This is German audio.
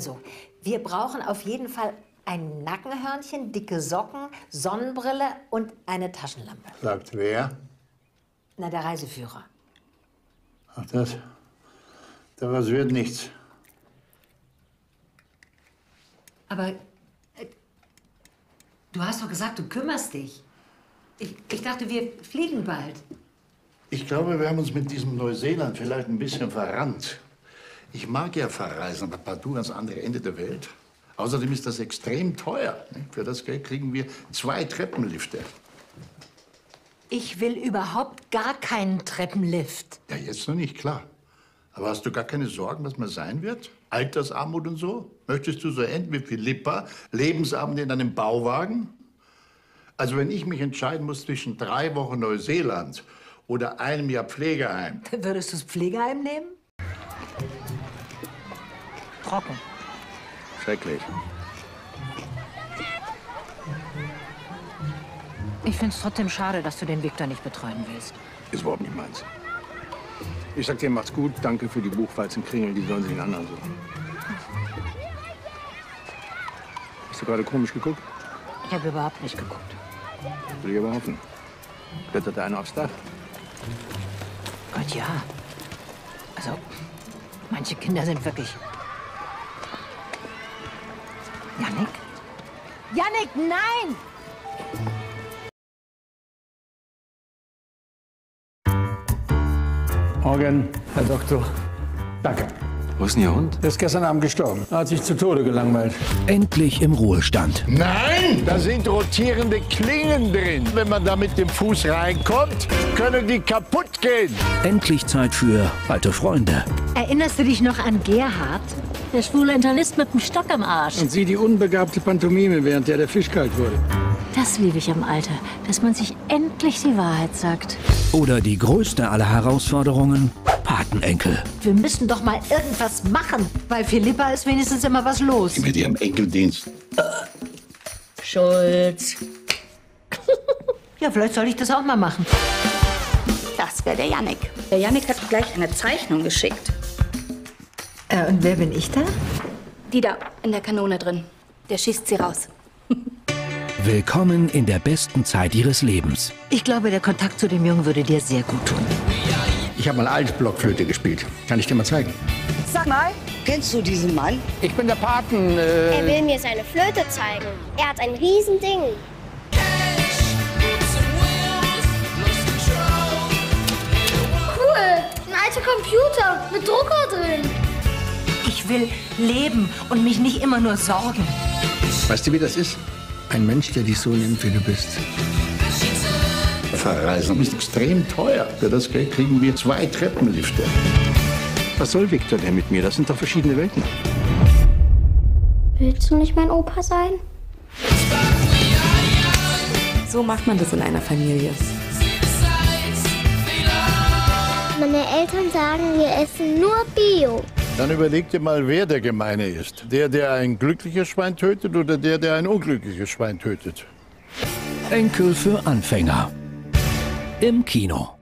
Also, wir brauchen auf jeden Fall ein Nackenhörnchen, dicke Socken, Sonnenbrille und eine Taschenlampe. Sagt wer? Na, der Reiseführer. Ach, das. Daraus wird nichts. Aber äh, du hast doch gesagt, du kümmerst dich. Ich, ich dachte, wir fliegen bald. Ich glaube, wir haben uns mit diesem Neuseeland vielleicht ein bisschen verrannt. Ich mag ja verreisen, aber partout ans andere Ende der Welt. Außerdem ist das extrem teuer. Für das Geld kriegen wir zwei Treppenlifte. Ich will überhaupt gar keinen Treppenlift. Ja, jetzt noch nicht, klar. Aber hast du gar keine Sorgen, was man sein wird? Altersarmut und so? Möchtest du so enden wie Philippa? Lebensabend in einem Bauwagen? Also wenn ich mich entscheiden muss zwischen drei Wochen Neuseeland oder einem Jahr Pflegeheim, Würdest du das Pflegeheim nehmen? Trocken. schrecklich. Ich finde es trotzdem schade, dass du den Victor nicht betreuen willst. Ist überhaupt nicht meins. Ich sag dir, macht's gut. Danke für die Buchweizenkringel. Die sollen sich einen anderen suchen. Hast du gerade komisch geguckt? Ich habe überhaupt nicht geguckt. Will ich aber hoffen. Kletterte einer aufs Dach? Gott, ja. Also, manche Kinder sind wirklich. Janik? Janik, nein! Morgen, Herr Doktor. Danke. Wo ist denn Ihr Hund? Der ist gestern Abend gestorben. Er hat sich zu Tode gelangweilt. Endlich im Ruhestand. Nein! Da sind rotierende Klingen drin. Wenn man da mit dem Fuß reinkommt, können die kaputt gehen. Endlich Zeit für alte Freunde. Erinnerst du dich noch an Gerhard? Der schwule Internist mit dem Stock am Arsch. Und Sie die unbegabte Pantomime, während der der Fisch kalt wurde. Das liebe ich am Alter, dass man sich endlich die Wahrheit sagt. Oder die größte aller Herausforderungen, Patenenkel. Wir müssen doch mal irgendwas machen. Bei Philippa ist wenigstens immer was los. Mit ihrem Enkeldienst. Schulz. ja, vielleicht soll ich das auch mal machen. Das wäre der Yannick. Der Yannick hat gleich eine Zeichnung geschickt. Äh, und wer bin ich da? Die da in der Kanone drin. Der schießt sie raus. Willkommen in der besten Zeit ihres Lebens. Ich glaube, der Kontakt zu dem Jungen würde dir sehr gut tun. Ich habe mal Altblockflöte gespielt. Kann ich dir mal zeigen? Sag mal, kennst du diesen Mann? Ich bin der Paten. Äh, Er will mir seine Flöte zeigen. Er hat ein Riesending. Cool, ein alter Computer mit Drucker drin. Ich will leben und mich nicht immer nur sorgen. weißt du, wie das ist? Ein Mensch, der dich so nimmt, wie du bist. Verreisen ist extrem teuer. Für das Geld kriegen wir zwei Treppenlifte. Was soll Victor denn mit mir? Das sind doch verschiedene Welten. Willst du nicht mein Opa sein? So macht man das in einer Familie. Meine Eltern sagen, wir essen nur Bio. Dann überleg dir mal, wer der Gemeine ist. Der, der ein glückliches Schwein tötet oder der, der ein unglückliches Schwein tötet. Enkel für Anfänger. Im Kino.